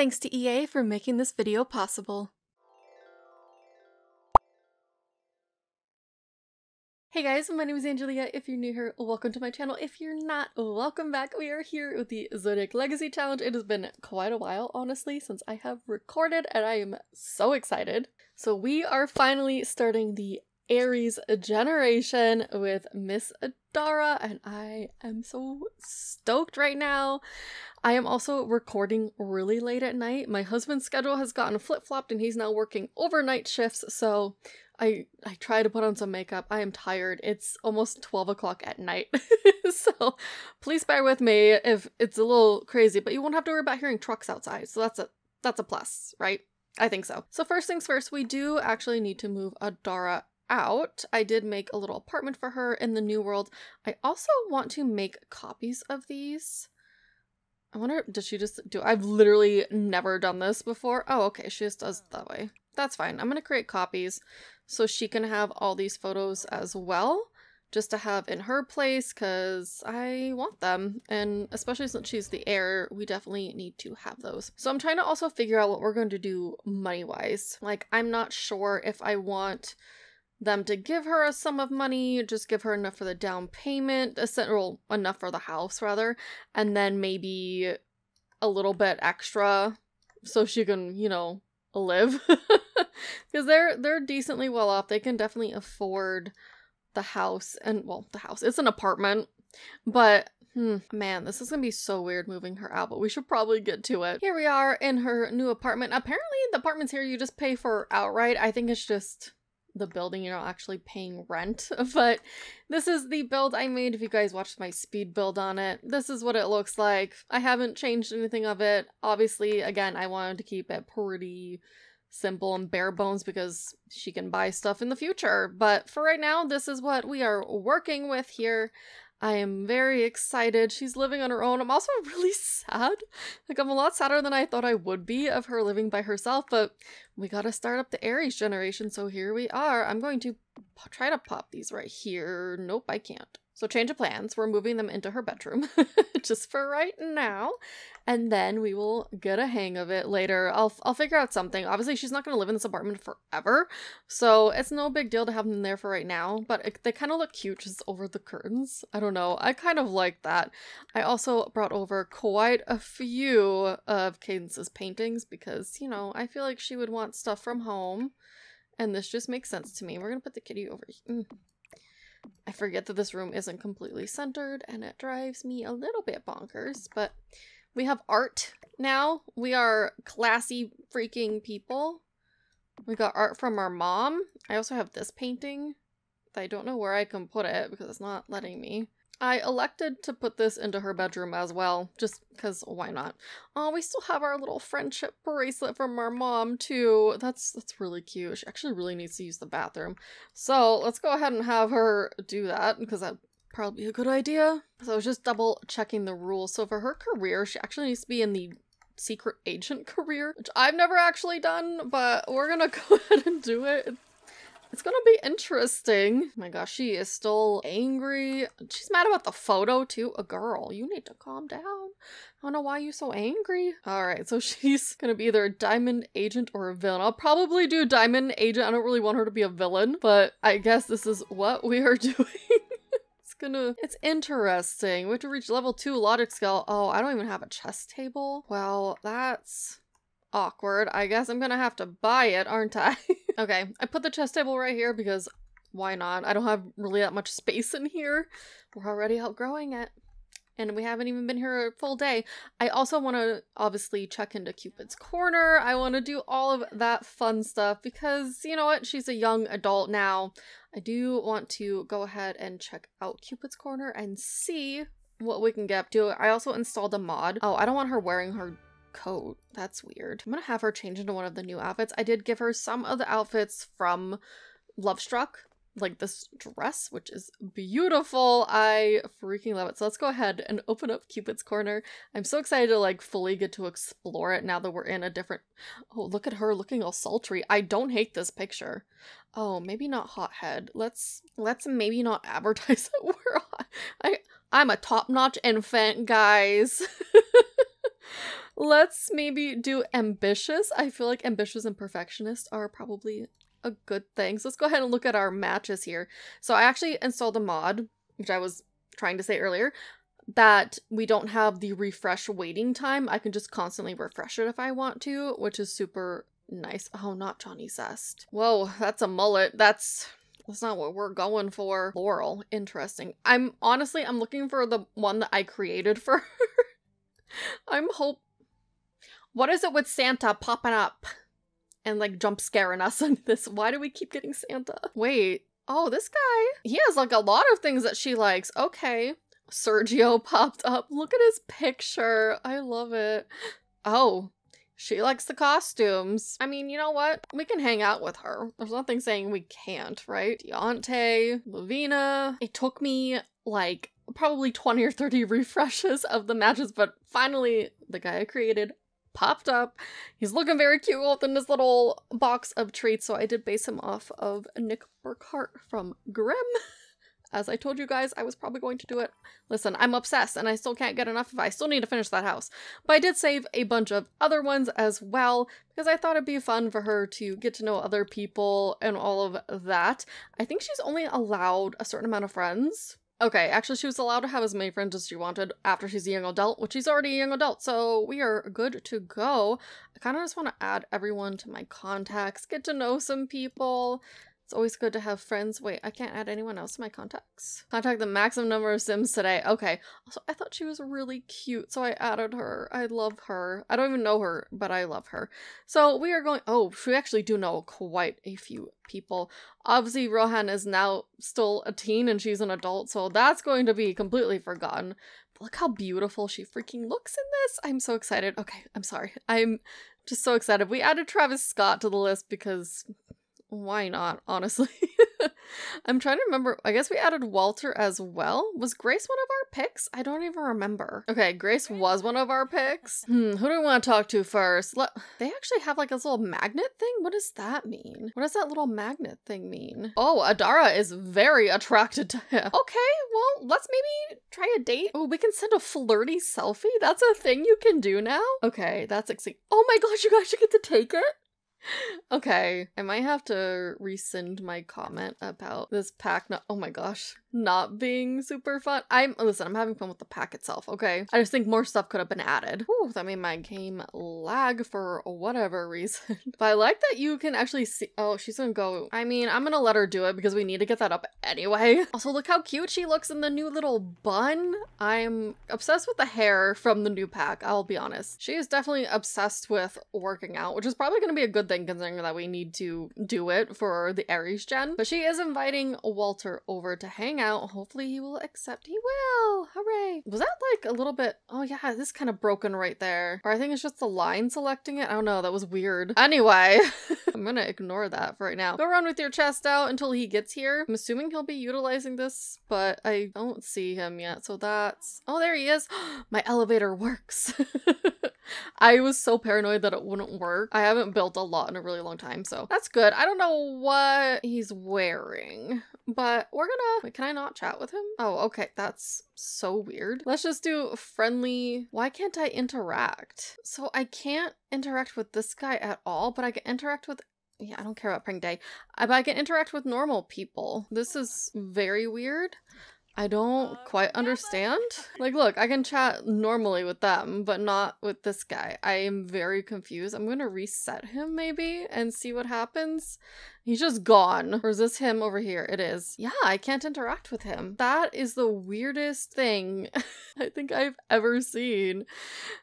Thanks to EA for making this video possible. Hey guys, my name is Angelia. If you're new here, welcome to my channel. If you're not, welcome back. We are here with the Zodiac Legacy Challenge. It has been quite a while, honestly, since I have recorded, and I am so excited. So we are finally starting the Aries generation with Miss Adara, and I am so stoked right now. I am also recording really late at night. My husband's schedule has gotten flip-flopped and he's now working overnight shifts, so I I try to put on some makeup. I am tired. It's almost 12 o'clock at night. so please bear with me if it's a little crazy, but you won't have to worry about hearing trucks outside. So that's a that's a plus, right? I think so. So first things first, we do actually need to move Adara out, I did make a little apartment for her in the New World. I also want to make copies of these. I wonder, does she just do, I've literally never done this before. Oh, okay, she just does that way. That's fine. I'm going to create copies so she can have all these photos as well, just to have in her place because I want them. And especially since she's the heir, we definitely need to have those. So I'm trying to also figure out what we're going to do money-wise. Like, I'm not sure if I want them to give her a sum of money, just give her enough for the down payment, a well, enough for the house rather, and then maybe a little bit extra so she can, you know, live. Because they're they're decently well off. They can definitely afford the house and well, the house. It's an apartment. But Hmm, man, this is gonna be so weird moving her out, but we should probably get to it. Here we are in her new apartment. Apparently, the apartments here you just pay for outright. I think it's just the building, you're not actually paying rent. But this is the build I made. If you guys watched my speed build on it, this is what it looks like. I haven't changed anything of it. Obviously, again, I wanted to keep it pretty simple and bare bones because she can buy stuff in the future. But for right now, this is what we are working with here. I am very excited. She's living on her own. I'm also really sad. Like, I'm a lot sadder than I thought I would be of her living by herself, but we gotta start up the Aries generation, so here we are. I'm going to try to pop these right here. Nope, I can't. So change of plans, we're moving them into her bedroom just for right now. And then we will get a hang of it later. I'll, I'll figure out something. Obviously, she's not going to live in this apartment forever. So it's no big deal to have them there for right now. But it, they kind of look cute just over the curtains. I don't know. I kind of like that. I also brought over quite a few of Cadence's paintings because, you know, I feel like she would want stuff from home. And this just makes sense to me. We're going to put the kitty over here. Mm. I forget that this room isn't completely centered and it drives me a little bit bonkers, but we have art now. We are classy freaking people. We got art from our mom. I also have this painting. I don't know where I can put it because it's not letting me. I elected to put this into her bedroom as well, just because why not? Oh, we still have our little friendship bracelet from our mom too. That's that's really cute. She actually really needs to use the bathroom. So let's go ahead and have her do that because that probably a good idea. So I was just double checking the rules. So for her career, she actually needs to be in the secret agent career, which I've never actually done, but we're gonna go ahead and do it. It's gonna be interesting. Oh my gosh, she is still angry. She's mad about the photo too. A girl, you need to calm down. I don't know why you're so angry. All right, so she's gonna be either a diamond agent or a villain. I'll probably do diamond agent. I don't really want her to be a villain, but I guess this is what we are doing. Gonna, it's interesting. We have to reach level two logic skill. Oh, I don't even have a chess table. Well, that's awkward. I guess I'm gonna have to buy it, aren't I? okay, I put the chess table right here because why not? I don't have really that much space in here. We're already outgrowing it. And we haven't even been here a full day. I also want to obviously check into Cupid's Corner. I want to do all of that fun stuff because, you know what, she's a young adult now. I do want to go ahead and check out Cupid's Corner and see what we can get up to. I also installed a mod. Oh, I don't want her wearing her coat. That's weird. I'm gonna have her change into one of the new outfits. I did give her some of the outfits from Lovestruck, like this dress, which is beautiful. I freaking love it. So let's go ahead and open up Cupid's Corner. I'm so excited to like fully get to explore it now that we're in a different... Oh, look at her looking all sultry. I don't hate this picture. Oh, maybe not hothead. Let's let's maybe not advertise that we're hot. I I'm a top-notch infant, guys. let's maybe do ambitious. I feel like ambitious and perfectionist are probably a good thing. So let's go ahead and look at our matches here. So I actually installed a mod, which I was trying to say earlier, that we don't have the refresh waiting time. I can just constantly refresh it if I want to, which is super nice. Oh, not Johnny Zest. Whoa, that's a mullet. That's that's not what we're going for. Laurel, interesting. I'm honestly, I'm looking for the one that I created for I'm hope. What is it with Santa popping up and like jump scaring us in this? Why do we keep getting Santa? Wait. Oh, this guy. He has like a lot of things that she likes. Okay. Sergio popped up. Look at his picture. I love it. Oh, she likes the costumes. I mean, you know what? We can hang out with her. There's nothing saying we can't, right? Deontay, Lavina. It took me like probably 20 or 30 refreshes of the matches, but finally the guy I created popped up. He's looking very cute within this little box of treats, so I did base him off of Nick Burkhardt from Grimm. As I told you guys, I was probably going to do it. Listen, I'm obsessed and I still can't get enough of it. I still need to finish that house. But I did save a bunch of other ones as well because I thought it'd be fun for her to get to know other people and all of that. I think she's only allowed a certain amount of friends. Okay, actually she was allowed to have as many friends as she wanted after she's a young adult, which she's already a young adult, so we are good to go. I kind of just want to add everyone to my contacts, get to know some people, it's always good to have friends. Wait, I can't add anyone else to my contacts. Contact the maximum number of Sims today. Okay. Also, I thought she was really cute, so I added her. I love her. I don't even know her, but I love her. So we are going- oh, we actually do know quite a few people. Obviously, Rohan is now still a teen and she's an adult, so that's going to be completely forgotten. But look how beautiful she freaking looks in this. I'm so excited. Okay, I'm sorry. I'm just so excited. We added Travis Scott to the list because why not, honestly? I'm trying to remember. I guess we added Walter as well. Was Grace one of our picks? I don't even remember. Okay, Grace was one of our picks. Hmm, who do we want to talk to first? Let they actually have like this little magnet thing? What does that mean? What does that little magnet thing mean? Oh, Adara is very attracted to him. Okay, well, let's maybe try a date. Oh, we can send a flirty selfie? That's a thing you can do now? Okay, that's exciting. Oh my gosh, you guys should get to take it? Okay, I might have to rescind my comment about this pack not- oh my gosh, not being super fun. I'm- listen, I'm having fun with the pack itself, okay? I just think more stuff could have been added. Whew, that made my game lag for whatever reason. but I like that you can actually see- oh, she's gonna go- I mean, I'm gonna let her do it because we need to get that up anyway. Also, look how cute she looks in the new little bun. I'm obsessed with the hair from the new pack, I'll be honest. She is definitely obsessed with working out, which is probably gonna be a good thing considering that we need to do it for the Aries gen. But she is inviting Walter over to hang out. Hopefully he will accept. He will! Hooray! Was that like a little bit... Oh yeah, this kind of broken right there. Or I think it's just the line selecting it. I don't know, that was weird. Anyway, I'm gonna ignore that for right now. Go run with your chest out until he gets here. I'm assuming he'll be utilizing this, but I don't see him yet. So that's... Oh, there he is! My elevator works! I was so paranoid that it wouldn't work. I haven't built a lot in a really long time, so that's good. I don't know what he's wearing, but we're gonna... Wait, can I not chat with him? Oh, okay. That's so weird. Let's just do friendly... Why can't I interact? So I can't interact with this guy at all, but I can interact with yeah, I don't care about prank day. I, but I can interact with normal people. This is very weird. I don't quite understand. Like, look, I can chat normally with them, but not with this guy. I am very confused. I'm gonna reset him maybe and see what happens. He's just gone. Or is this him over here? It is. Yeah, I can't interact with him. That is the weirdest thing I think I've ever seen.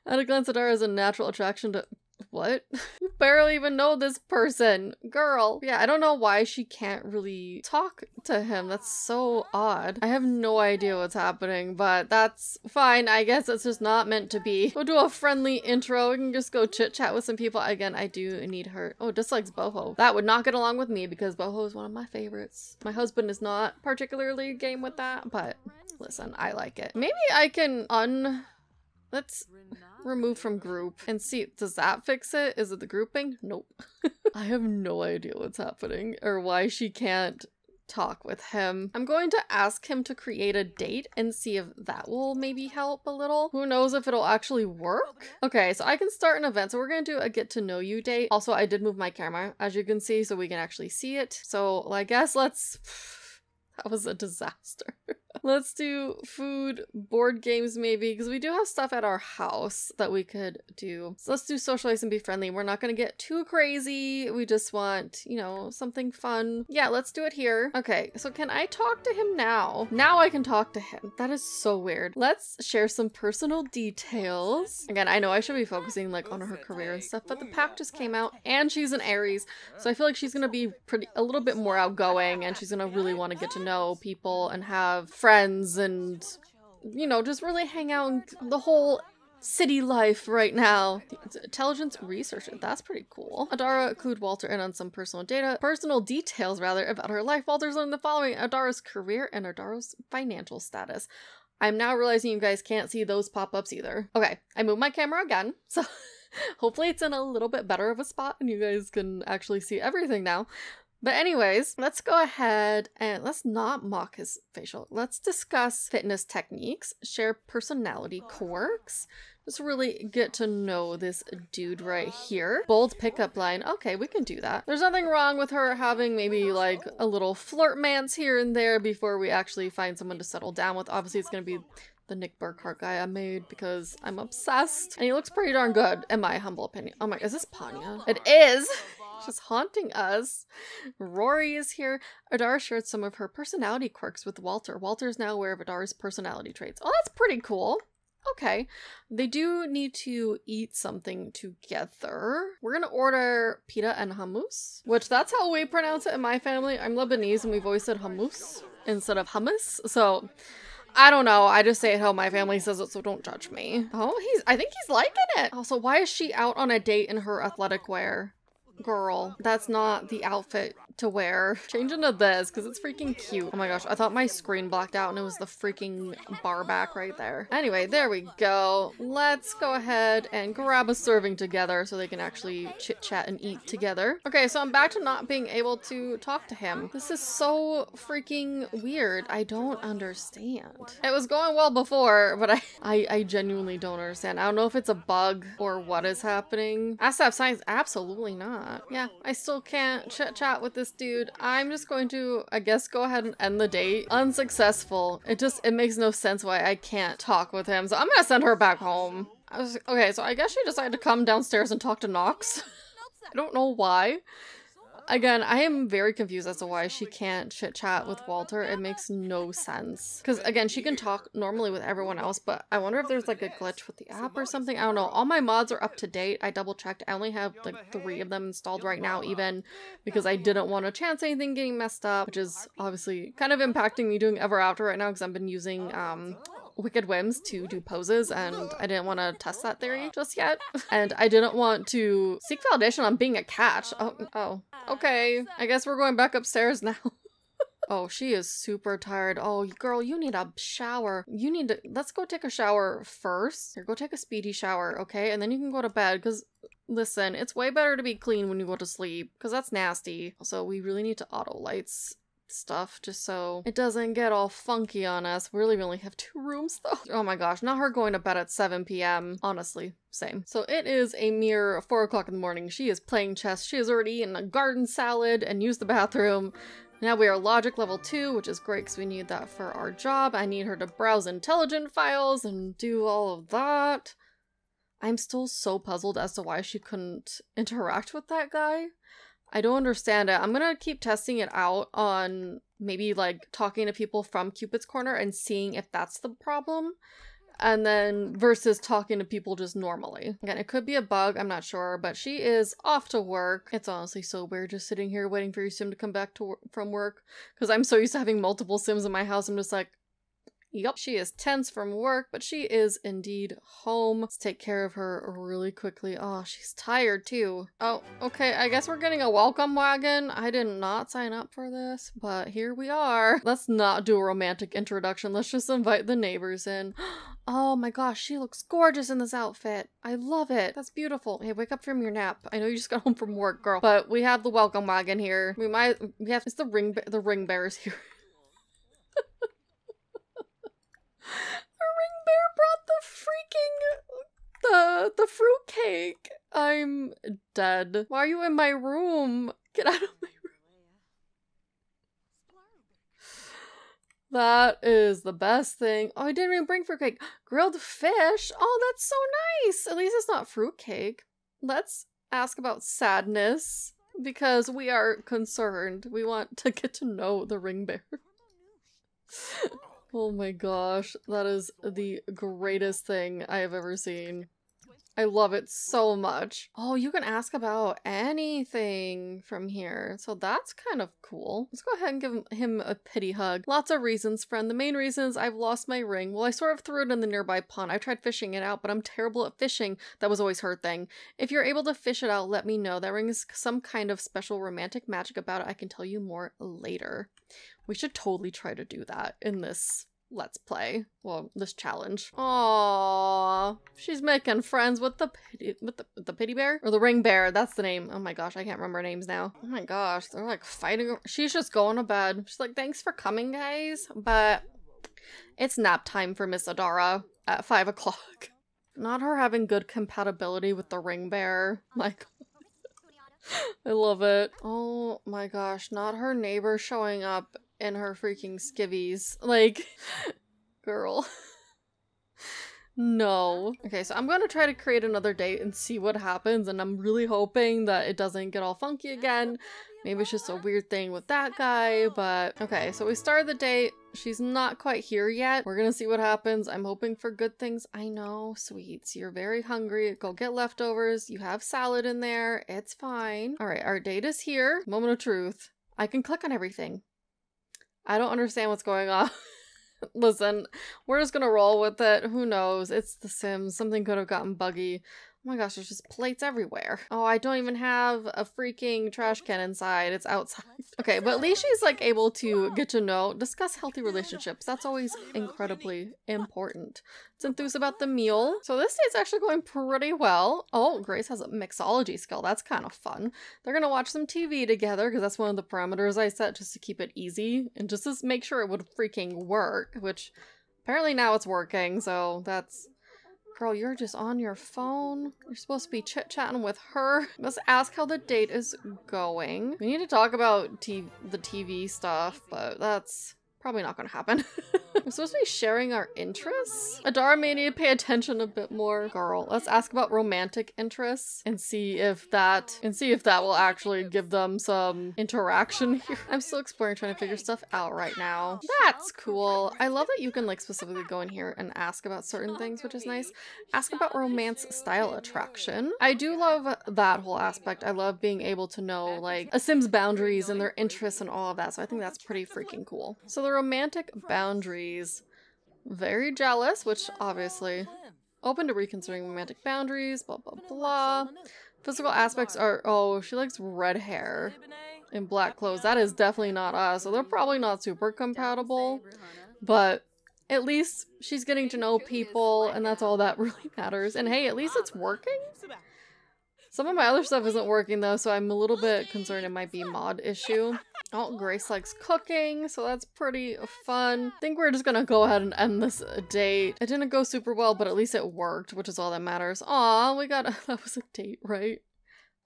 At a glance, Adara is a natural attraction to what? you barely even know this person. Girl. Yeah, I don't know why she can't really talk to him. That's so odd. I have no idea what's happening, but that's fine. I guess it's just not meant to be. We'll do a friendly intro. We can just go chit chat with some people. Again, I do need her. Oh, dislikes boho. That would not get along with me because boho is one of my favorites. My husband is not particularly game with that, but listen, I like it. Maybe I can un... Let's remove from group and see, does that fix it? Is it the grouping? Nope. I have no idea what's happening or why she can't talk with him. I'm going to ask him to create a date and see if that will maybe help a little. Who knows if it'll actually work? Okay, so I can start an event. So we're going to do a get to know you date. Also, I did move my camera, as you can see, so we can actually see it. So I guess let's... That was a disaster. Let's do food, board games maybe, because we do have stuff at our house that we could do. So let's do socialize and be friendly. We're not going to get too crazy. We just want, you know, something fun. Yeah, let's do it here. Okay, so can I talk to him now? Now I can talk to him. That is so weird. Let's share some personal details. Again, I know I should be focusing like on her career and stuff, but the pack just came out and she's an Aries. So I feel like she's going to be pretty, a little bit more outgoing and she's going to really want to get to know people and have friends friends and, you know, just really hang out in the whole city life right now. Intelligence research, that's pretty cool. Adara clued Walter in on some personal data, personal details rather, about her life. Walter's learned the following, Adara's career and Adara's financial status. I'm now realizing you guys can't see those pop-ups either. Okay, I moved my camera again, so hopefully it's in a little bit better of a spot and you guys can actually see everything now. But anyways, let's go ahead and let's not mock his facial. Let's discuss fitness techniques, share personality quirks, just really get to know this dude right here. Bold pickup line. Okay, we can do that. There's nothing wrong with her having maybe like a little flirt mance here and there before we actually find someone to settle down with. Obviously, it's going to be the Nick Burkhardt guy I made because I'm obsessed. And he looks pretty darn good, in my humble opinion. Oh my, is this Panya? It is! Just haunting us. Rory is here. Adara shared some of her personality quirks with Walter. Walter is now aware of Adara's personality traits. Oh, that's pretty cool. Okay. They do need to eat something together. We're gonna order pita and hummus, which that's how we pronounce it in my family. I'm Lebanese and we've always said hummus instead of hummus. So I don't know. I just say it how my family says it, so don't judge me. Oh, he's I think he's liking it. Also, why is she out on a date in her athletic wear? Girl, that's not the outfit to wear. Change into this because it's freaking cute. Oh my gosh, I thought my screen blocked out and it was the freaking bar back right there. Anyway, there we go. Let's go ahead and grab a serving together so they can actually chit chat and eat together. Okay, so I'm back to not being able to talk to him. This is so freaking weird. I don't understand. It was going well before, but I, I, I genuinely don't understand. I don't know if it's a bug or what is happening. SF science, absolutely not. Yeah, I still can't chit chat with this dude. I'm just going to, I guess, go ahead and end the date. Unsuccessful. It just, it makes no sense why I can't talk with him. So I'm gonna send her back home. Was, okay, so I guess she decided to come downstairs and talk to Knox. I don't know why. Again, I am very confused as to why she can't chit chat with Walter. It makes no sense. Because again, she can talk normally with everyone else, but I wonder if there's like a glitch with the app or something. I don't know. All my mods are up to date. I double checked. I only have like three of them installed right now, even because I didn't want to chance anything getting messed up, which is obviously kind of impacting me doing Ever After right now because I've been using um Wicked Whims to do poses, and I didn't want to test that theory just yet. And I didn't want to seek validation on being a catch. Oh, oh, okay. I guess we're going back upstairs now. Oh, she is super tired. Oh, girl, you need a shower. You need to- let's go take a shower first. Here, go take a speedy shower, okay? And then you can go to bed, because, listen, it's way better to be clean when you go to sleep, because that's nasty. Also, we really need to auto lights stuff just so it doesn't get all funky on us. We really only have two rooms though. Oh my gosh, not her going to bed at 7 p.m. Honestly, same. So it is a mere 4 o'clock in the morning. She is playing chess. She has already eaten a garden salad and used the bathroom. Now we are logic level 2, which is great because we need that for our job. I need her to browse intelligent files and do all of that. I'm still so puzzled as to why she couldn't interact with that guy. I don't understand it. I'm gonna keep testing it out on maybe like talking to people from Cupid's Corner and seeing if that's the problem. And then versus talking to people just normally. Again, it could be a bug, I'm not sure, but she is off to work. It's honestly so weird just sitting here waiting for your sim to come back to from work because I'm so used to having multiple sims in my house. I'm just like, Yup, she is tense from work, but she is indeed home. Let's take care of her really quickly. Oh, she's tired too. Oh, okay, I guess we're getting a welcome wagon. I did not sign up for this, but here we are. Let's not do a romantic introduction. Let's just invite the neighbors in. Oh my gosh, she looks gorgeous in this outfit. I love it. That's beautiful. Hey, wake up from your nap. I know you just got home from work, girl. But we have the welcome wagon here. We might we have it's the ring the ring bearers here. the ring bear brought the freaking the the fruit cake. I'm dead. Why are you in my room? Get out of my room. That is the best thing. Oh, I didn't even bring fruitcake. Grilled fish? Oh, that's so nice. At least it's not fruitcake. Let's ask about sadness because we are concerned. We want to get to know the ring bear. Oh. Oh my gosh, that is the greatest thing I have ever seen. I love it so much. Oh, you can ask about anything from here. So that's kind of cool. Let's go ahead and give him a pity hug. Lots of reasons, friend. The main reason is I've lost my ring. Well, I sort of threw it in the nearby pond. I tried fishing it out, but I'm terrible at fishing. That was always her thing. If you're able to fish it out, let me know. That ring is some kind of special romantic magic about it. I can tell you more later. We should totally try to do that in this let's play. Well, this challenge. Aww, she's making friends with the pity with the the pity bear or the ring bear. That's the name. Oh my gosh, I can't remember names now. Oh my gosh, they're like fighting. She's just going to bed. She's like, thanks for coming, guys, but it's nap time for Miss Adara at five o'clock. Not her having good compatibility with the ring bear. Like. I love it. Oh my gosh, not her neighbor showing up in her freaking skivvies. Like, girl. no. Okay, so I'm gonna try to create another date and see what happens, and I'm really hoping that it doesn't get all funky again. Maybe it's just a weird thing with that guy, but okay, so we started the date. She's not quite here yet. We're gonna see what happens. I'm hoping for good things. I know, sweets. You're very hungry. Go get leftovers. You have salad in there. It's fine. All right, our date is here. Moment of truth. I can click on everything. I don't understand what's going on. Listen, we're just gonna roll with it. Who knows? It's The Sims. Something could have gotten buggy. Oh my gosh, there's just plates everywhere. Oh, I don't even have a freaking trash can inside. It's outside. Okay, but at least she's like able to get to know, discuss healthy relationships. That's always incredibly important. It's enthused about the meal. So this day's actually going pretty well. Oh, Grace has a mixology skill. That's kind of fun. They're gonna watch some TV together because that's one of the parameters I set just to keep it easy and just to make sure it would freaking work, which apparently now it's working, so that's Girl, you're just on your phone. You're supposed to be chit-chatting with her. Let's ask how the date is going. We need to talk about the TV stuff, but that's Probably not gonna happen. We're supposed to be sharing our interests? Adara may need to pay attention a bit more. Girl, let's ask about romantic interests and see if that and see if that will actually give them some interaction here. I'm still exploring trying to figure stuff out right now. That's cool. I love that you can like specifically go in here and ask about certain things, which is nice. Ask about romance style attraction. I do love that whole aspect. I love being able to know like a Sim's boundaries and their interests and all of that. So I think that's pretty freaking cool. So the romantic boundaries. Very jealous, which obviously open to reconsidering romantic boundaries, blah blah blah. Physical aspects are oh, she likes red hair and black clothes. That is definitely not us, so they're probably not super compatible. But at least she's getting to know people, and that's all that really matters. And hey, at least it's working. Some of my other stuff isn't working though, so I'm a little bit concerned it might be mod issue. Oh, Grace likes cooking, so that's pretty fun. I think we're just gonna go ahead and end this date. It didn't go super well, but at least it worked, which is all that matters. Aw, we got- that was a date, right?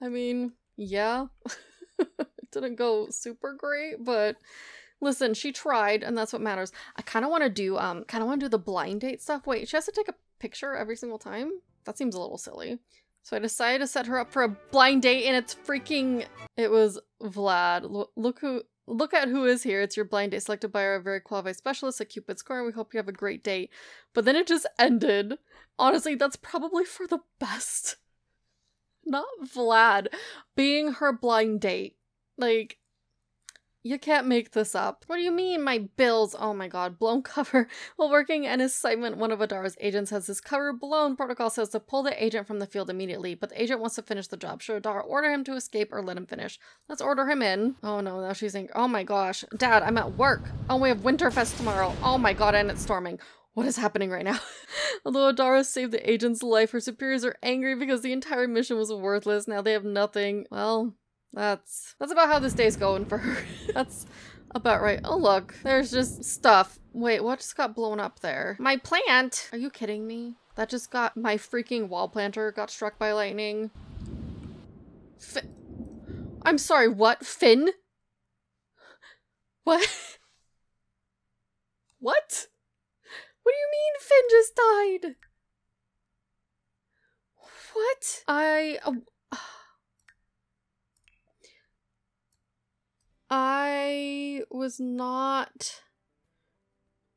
I mean, yeah. it didn't go super great, but listen, she tried, and that's what matters. I kind of want to do, um, kind of want to do the blind date stuff. Wait, she has to take a picture every single time? That seems a little silly. So I decided to set her up for a blind date and it's freaking- It was Vlad. L look who- Look at who is here. It's your blind date selected by our very qualified specialist at Cupid's Corner. We hope you have a great date. But then it just ended. Honestly, that's probably for the best. Not Vlad being her blind date. Like, you can't make this up. What do you mean, my bills? Oh my god, blown cover. While working an assignment, one of Adara's agents has his cover blown. Protocol says to pull the agent from the field immediately, but the agent wants to finish the job. Should Adara order him to escape or let him finish? Let's order him in. Oh no, now she's saying, oh my gosh. Dad, I'm at work. Oh, we have Winterfest tomorrow. Oh my god, and it's storming. What is happening right now? Although Adara saved the agent's life, her superiors are angry because the entire mission was worthless. Now they have nothing. Well, that's that's about how this day's going for her. that's about right. Oh look, there's just stuff. Wait, what just got blown up there? My plant! Are you kidding me? That just got- my freaking wall planter got struck by lightning. Fi- I'm sorry, what? Finn? What? what? What do you mean Finn just died? What? I... Uh, I was not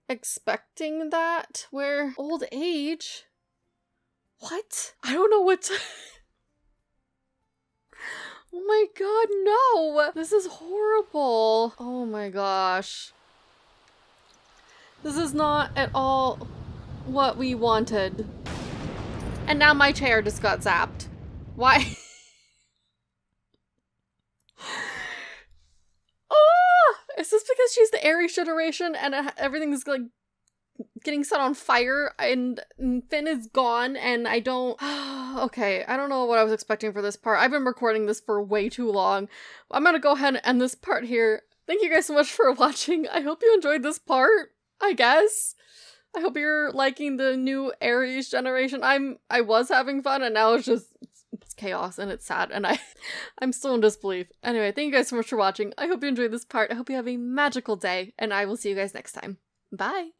expecting that. Where old age? What? I don't know what to... oh my god, no! This is horrible. Oh my gosh. This is not at all what we wanted. And now my chair just got zapped. Why? oh! Is this because she's the Aries generation and everything's like getting set on fire and Finn is gone and I don't okay I don't know what I was expecting for this part. I've been recording this for way too long. I'm gonna go ahead and end this part here. Thank you guys so much for watching. I hope you enjoyed this part I guess. I hope you're liking the new Aries generation. I'm I was having fun and now it's just it's chaos and it's sad and I I'm still in disbelief. Anyway thank you guys so much for watching. I hope you enjoyed this part. I hope you have a magical day and I will see you guys next time. Bye